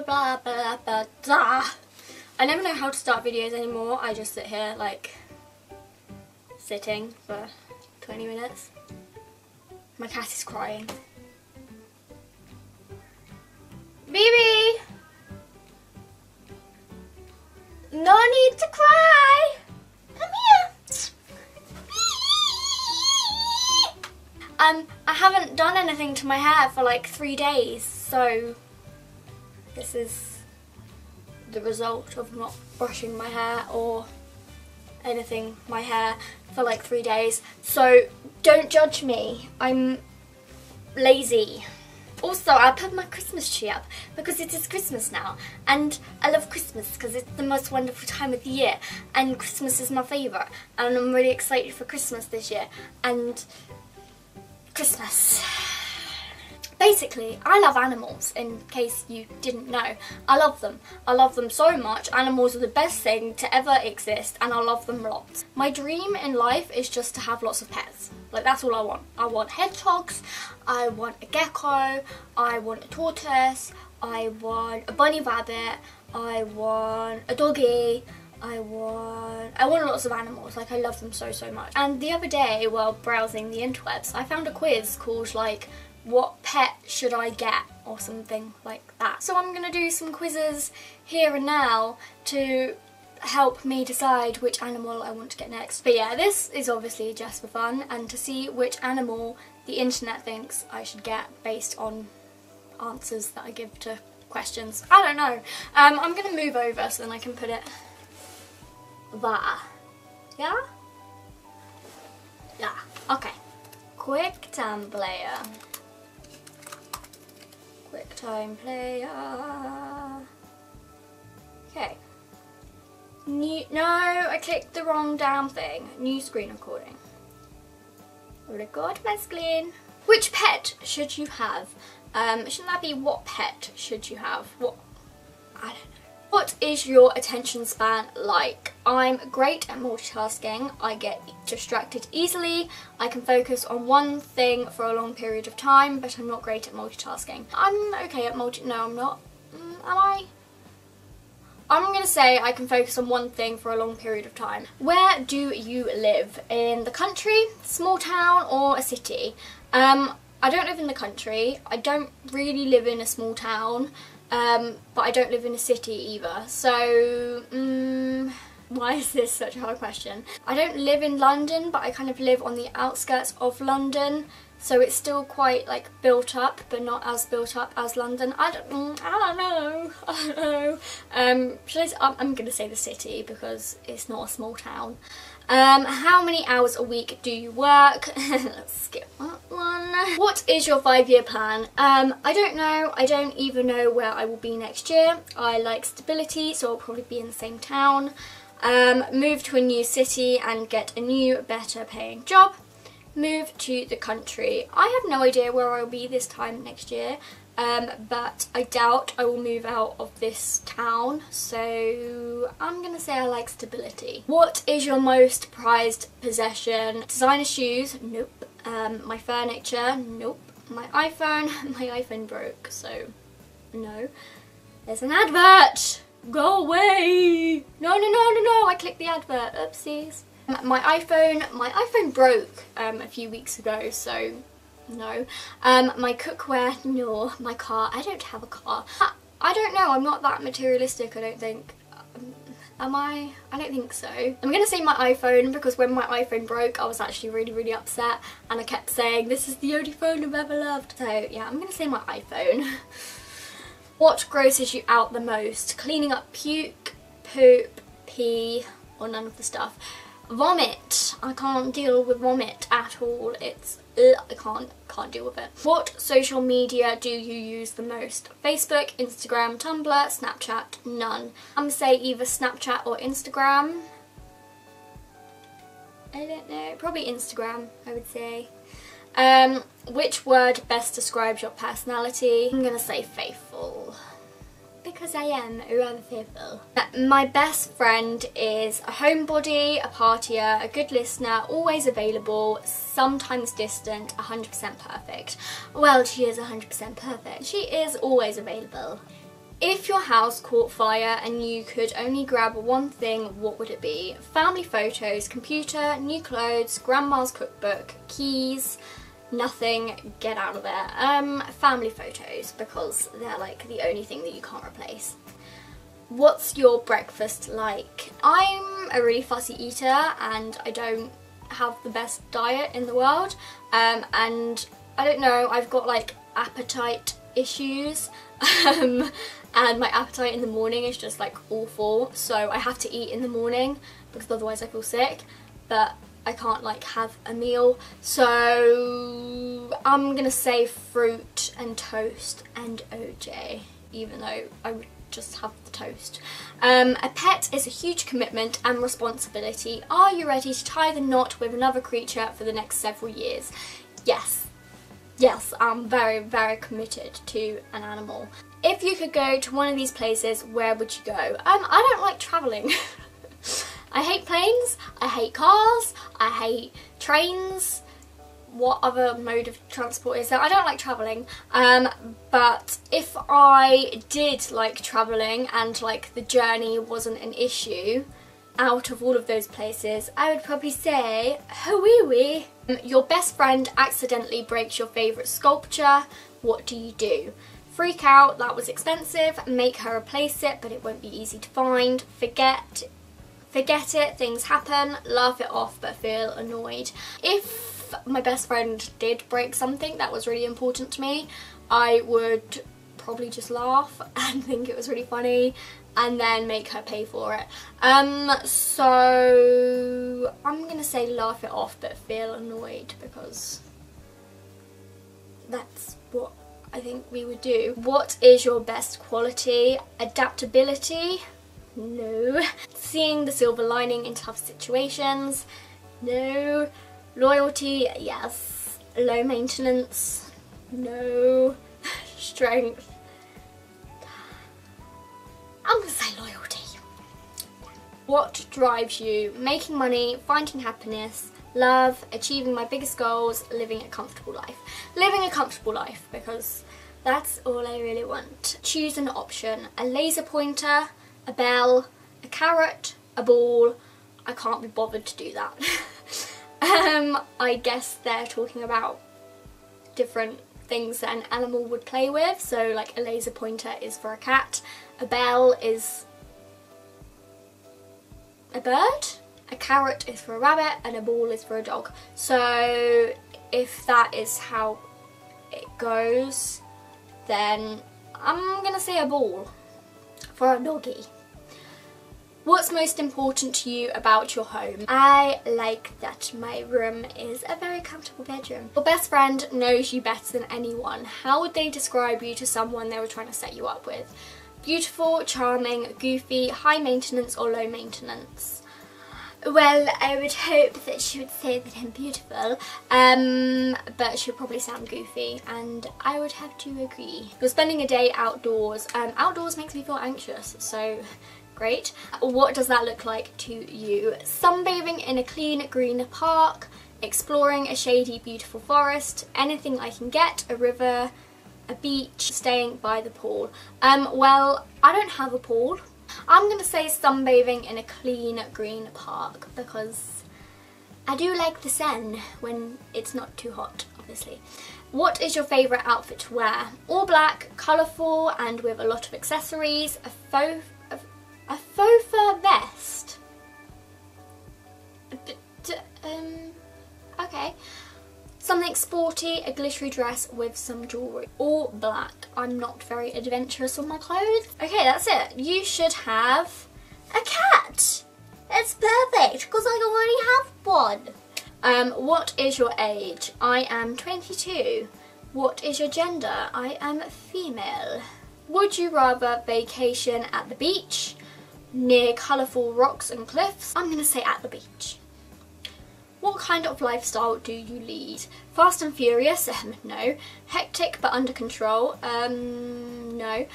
blah blah blah blah blah. I never know how to start videos anymore. I just sit here like sitting for 20 minutes. My cat is crying. Baby! No need to cry! Come here! Um, I haven't done anything to my hair for like three days, so this is the result of not brushing my hair or anything my hair for like three days. So don't judge me. I'm lazy. Also, I put my Christmas tree up because it is Christmas now, and I love Christmas because it's the most wonderful time of the year, and Christmas is my favourite, and I'm really excited for Christmas this year, and Christmas. Basically, I love animals, in case you didn't know. I love them. I love them so much. Animals are the best thing to ever exist, and I love them lots. My dream in life is just to have lots of pets. Like, that's all I want. I want hedgehogs, I want a gecko, I want a tortoise, I want a bunny rabbit, I want a doggy, I want I want lots of animals. Like I love them so so much. And the other day while browsing the interwebs, I found a quiz called like what pet should I get or something like that. So I'm going to do some quizzes here and now to help me decide which animal I want to get next. But yeah, this is obviously just for fun and to see which animal the internet thinks I should get based on answers that I give to questions. I don't know. Um, I'm going to move over so then I can put it there. Yeah? Yeah. Okay. QuickTime Player. Time player. Okay. New, no, I clicked the wrong damn thing. New screen recording. Record my screen. Which pet should you have? Um, shouldn't that be what pet should you have? What? I don't know. What is your attention span like? I'm great at multitasking. I get distracted easily. I can focus on one thing for a long period of time, but I'm not great at multitasking. I'm okay at multi- no I'm not. Mm, am I? I'm going to say I can focus on one thing for a long period of time. Where do you live? In the country, small town or a city? Um, I don't live in the country. I don't really live in a small town. Um, but I don't live in a city either. So, um, why is this such a hard question? I don't live in London, but I kind of live on the outskirts of London. So it's still quite like built up, but not as built up as London. I don't, mm, I don't know. I don't know. Um, I, I'm going to say the city because it's not a small town. Um, how many hours a week do you work? Let's skip that one. What is your five-year plan? Um, I don't know. I don't even know where I will be next year. I like stability, so I'll probably be in the same town. Um, move to a new city and get a new, better paying job. Move to the country. I have no idea where I'll be this time next year. Um, but I doubt I will move out of this town, so I'm gonna say I like stability. What is your most prized possession? Designer shoes? Nope. Um, my furniture? Nope. My iPhone? My iPhone broke, so no. There's an advert! Go away! No, no, no, no, no, I clicked the advert, oopsies. My iPhone, my iPhone broke um, a few weeks ago, so no. Um, my cookware, no. My car, I don't have a car. I don't know, I'm not that materialistic, I don't think. Um, am I? I don't think so. I'm gonna say my iPhone because when my iPhone broke I was actually really really upset and I kept saying this is the only phone I've ever loved. So yeah, I'm gonna say my iPhone. what grosses you out the most? Cleaning up puke, poop, pee, or none of the stuff. Vomit. I can't deal with vomit at all. It's ugh, I can't can't deal with it. What social media do you use the most? Facebook, Instagram, Tumblr, Snapchat, none. I'm gonna say either Snapchat or Instagram. I don't know, probably Instagram I would say. Um, which word best describes your personality? I'm gonna say faithful because I am rather fearful. Uh, my best friend is a homebody, a partier, a good listener, always available, sometimes distant, 100% perfect. Well, she is 100% perfect. She is always available. If your house caught fire and you could only grab one thing, what would it be? Family photos, computer, new clothes, grandma's cookbook, keys, nothing, get out of there. Um, family photos, because they're like the only thing that you can't replace. What's your breakfast like? I'm a really fussy eater and I don't have the best diet in the world um, and I don't know, I've got like appetite issues um, and my appetite in the morning is just like awful so I have to eat in the morning because otherwise I feel sick but I can't like have a meal so I'm gonna say fruit and toast and OJ even though I would just have the toast. Um, a pet is a huge commitment and responsibility. Are you ready to tie the knot with another creature for the next several years? Yes. Yes, I'm very, very committed to an animal. If you could go to one of these places, where would you go? Um, I don't like travelling. I hate planes, I hate cars, I hate trains, what other mode of transport is there? I don't like travelling, um, but if I did like travelling and like the journey wasn't an issue, out of all of those places, I would probably say Hawaii. Um, your best friend accidentally breaks your favourite sculpture, what do you do? Freak out, that was expensive, make her replace it but it won't be easy to find, forget, forget it, things happen, laugh it off but feel annoyed. If my best friend did break something that was really important to me, I would probably just laugh and think it was really funny and then make her pay for it. Um, so I'm gonna say laugh it off but feel annoyed because that's what I think we would do. What is your best quality? Adaptability? No. Seeing the silver lining in tough situations? No. Loyalty, yes. Low maintenance, no. Strength. I'm gonna say loyalty. What drives you? Making money, finding happiness, love, achieving my biggest goals, living a comfortable life. Living a comfortable life because that's all I really want. Choose an option. A laser pointer, a bell, a carrot, a ball. I can't be bothered to do that. Um, I guess they're talking about different things that an animal would play with. So like a laser pointer is for a cat, a bell is a bird, a carrot is for a rabbit and a ball is for a dog. So if that is how it goes, then I'm gonna say a ball for a doggy. What's most important to you about your home? I like that my room is a very comfortable bedroom. Your best friend knows you better than anyone. How would they describe you to someone they were trying to set you up with? Beautiful, charming, goofy, high maintenance or low maintenance? Well, I would hope that she would say that I'm beautiful, um, but she would probably sound goofy, and I would have to agree. You're spending a day outdoors. Um, outdoors makes me feel anxious, so great. What does that look like to you? Sunbathing in a clean green park, exploring a shady beautiful forest, anything I can get, a river, a beach, staying by the pool. Um, well, I don't have a pool. I'm going to say sunbathing in a clean green park because I do like the sun when it's not too hot, obviously. What is your favourite outfit to wear? All black, colourful and with a lot of accessories, a faux a faux fur vest. Um, okay. Something sporty, a glittery dress with some jewellery. All black. I'm not very adventurous with my clothes. Okay, that's it. You should have a cat. It's perfect because I already have one. Um, what is your age? I am 22. What is your gender? I am female. Would you rather vacation at the beach, near colourful rocks and cliffs. I'm going to say at the beach. What kind of lifestyle do you lead? Fast and furious? Um, no. Hectic but under control? Um, no.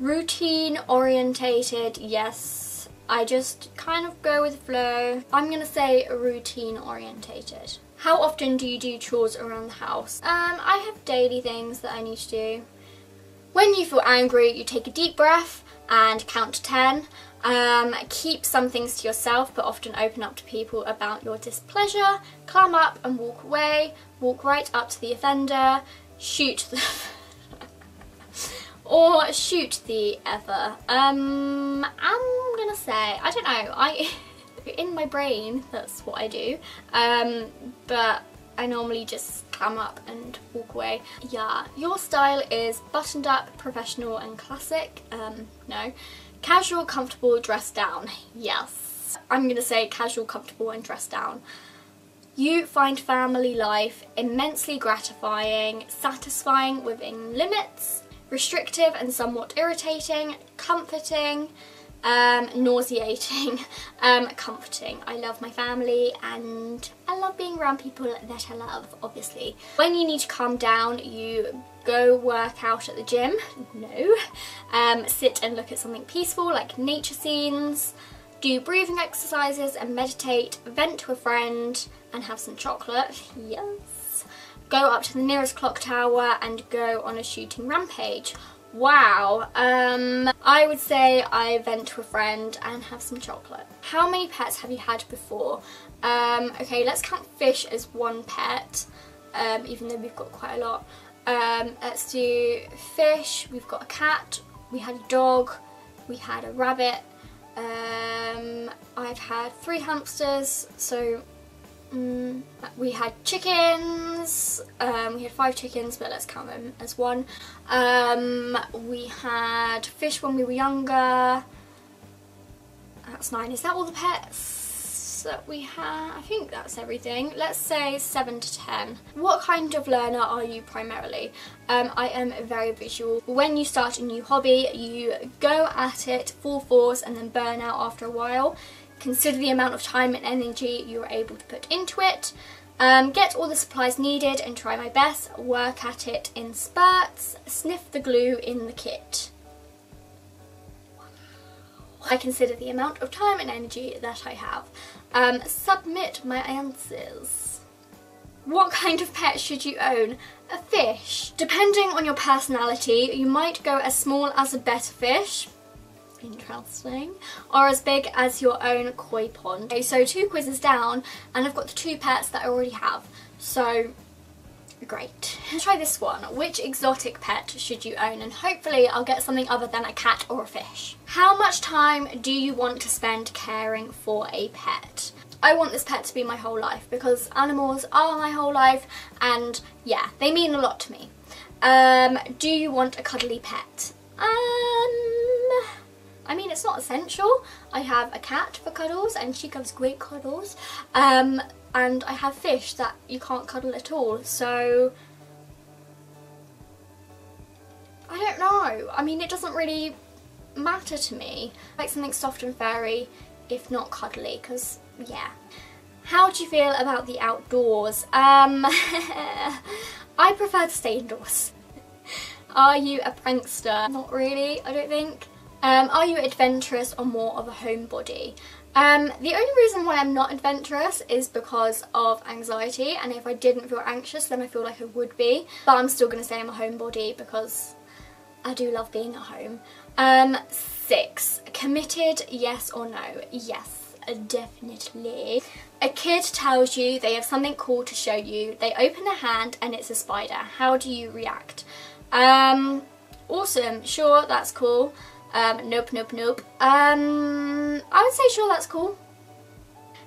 Routine orientated? Yes. I just kind of go with flow. I'm going to say routine orientated. How often do you do chores around the house? Um, I have daily things that I need to do. When When you feel angry, you take a deep breath and count to 10. Um, keep some things to yourself but often open up to people about your displeasure. Climb up and walk away. Walk right up to the offender. Shoot the... or shoot the ever. Um, I'm gonna say, I don't know, I... in my brain, that's what I do. Um, but I normally just climb up and walk away. Yeah, your style is buttoned up, professional and classic. Um, no. Casual, comfortable, dressed down. Yes. I'm going to say casual, comfortable and dressed down. You find family life immensely gratifying, satisfying within limits, restrictive and somewhat irritating, comforting, um, nauseating, um, comforting. I love my family and I love being around people that I love, obviously. When you need to calm down, you go work out at the gym. No. Um, sit and look at something peaceful like nature scenes, do breathing exercises and meditate, vent to a friend and have some chocolate. Yes. Go up to the nearest clock tower and go on a shooting rampage Wow, um, I would say I vent to a friend and have some chocolate. How many pets have you had before? Um, okay, let's count fish as one pet, um, even though we've got quite a lot. Um, let's do fish, we've got a cat, we had a dog, we had a rabbit, um, I've had three hamsters, so Mm, we had chickens, um, we had five chickens, but let's count them as one. Um, we had fish when we were younger. That's nine. Is that all the pets that we have? I think that's everything. Let's say seven to ten. What kind of learner are you primarily? Um, I am very visual. When you start a new hobby, you go at it full force and then burn out after a while. Consider the amount of time and energy you are able to put into it. Um, get all the supplies needed and try my best. Work at it in spurts. Sniff the glue in the kit. I consider the amount of time and energy that I have. Um, submit my answers. What kind of pet should you own? A fish. Depending on your personality, you might go as small as a betta fish, interesting, or as big as your own koi pond. Okay, so two quizzes down and I've got the two pets that I already have. So great. Try this one. Which exotic pet should you own? And hopefully I'll get something other than a cat or a fish. How much time do you want to spend caring for a pet? I want this pet to be my whole life because animals are my whole life and yeah, they mean a lot to me. Um, do you want a cuddly pet? Um, I mean, it's not essential. I have a cat for cuddles and she gives great cuddles. Um, and I have fish that you can't cuddle at all. So, I mean, it doesn't really matter to me. like something soft and furry, if not cuddly, because, yeah. How do you feel about the outdoors? Um, I prefer to stay indoors. Are you a prankster? Not really, I don't think. Um, are you adventurous or more of a homebody? Um, the only reason why I'm not adventurous is because of anxiety and if I didn't feel anxious then I feel like I would be. But I'm still going to say I'm a homebody because I do love being at home. Um, six, committed, yes or no? Yes, definitely. A kid tells you they have something cool to show you. They open their hand and it's a spider. How do you react? Um, awesome, sure, that's cool. Um, nope, nope, nope. Um, I would say sure, that's cool.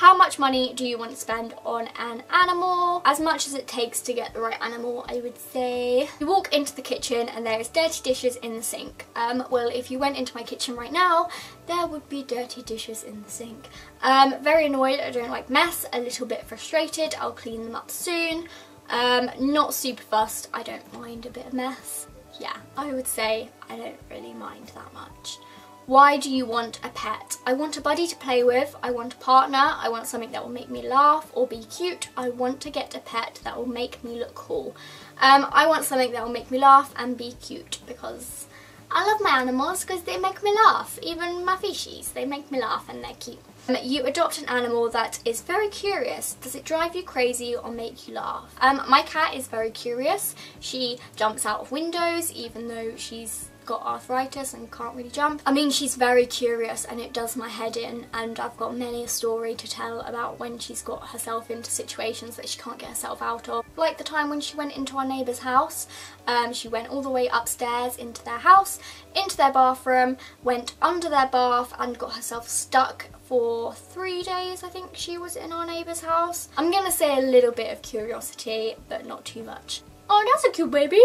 How much money do you want to spend on an animal? As much as it takes to get the right animal, I would say. You walk into the kitchen and there is dirty dishes in the sink. Um, well, if you went into my kitchen right now, there would be dirty dishes in the sink. Um, very annoyed, I don't like mess, a little bit frustrated, I'll clean them up soon. Um, not super fussed, I don't mind a bit of mess yeah, I would say I don't really mind that much. Why do you want a pet? I want a buddy to play with, I want a partner, I want something that will make me laugh or be cute, I want to get a pet that will make me look cool. Um, I want something that will make me laugh and be cute because I love my animals because they make me laugh. Even my fishies, they make me laugh and they're cute. Um, you adopt an animal that is very curious. Does it drive you crazy or make you laugh? Um, my cat is very curious. She jumps out of windows even though she's got arthritis and can't really jump. I mean, she's very curious and it does my head in and I've got many a story to tell about when she's got herself into situations that she can't get herself out of. Like the time when she went into our neighbour's house, um, she went all the way upstairs into their house, into their bathroom, went under their bath and got herself stuck for three days I think she was in our neighbour's house. I'm gonna say a little bit of curiosity but not too much. Oh that's a cute baby!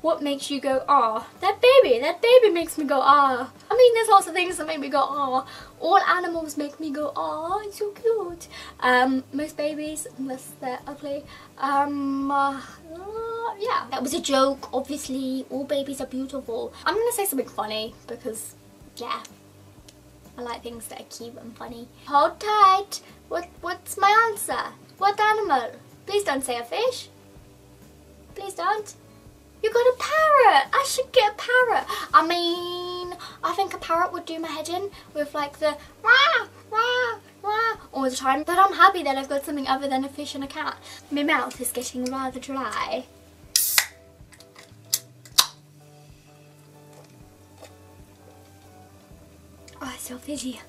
What makes you go ah? That baby, that baby makes me go ah. I mean there's lots of things that make me go ah. All animals make me go ah, it's so cute. Um, most babies, unless they're ugly. Um, uh, yeah, that was a joke, obviously. All babies are beautiful. I'm gonna say something funny because, yeah, I like things that are cute and funny. Hold tight. What, what's my answer? What animal? Please don't say a fish. Please don't. You got a parrot! I should get a parrot! I mean, I think a parrot would do my head in with like the rah, rah, rah all the time. But I'm happy that I've got something other than a fish and a cat. My mouth is getting rather dry. Oh, it's so fizzy.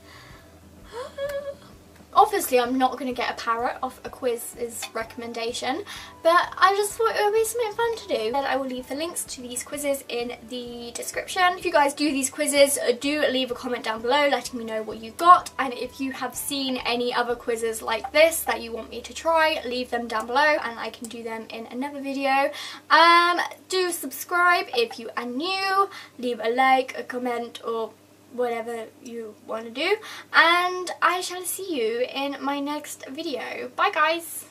Obviously I'm not going to get a parrot off a quiz's recommendation, but I just thought it would be something fun to do. And I will leave the links to these quizzes in the description. If you guys do these quizzes, uh, do leave a comment down below letting me know what you got. And if you have seen any other quizzes like this that you want me to try, leave them down below and I can do them in another video. Um, do subscribe if you are new, leave a like, a comment or whatever you want to do and I shall see you in my next video. Bye guys!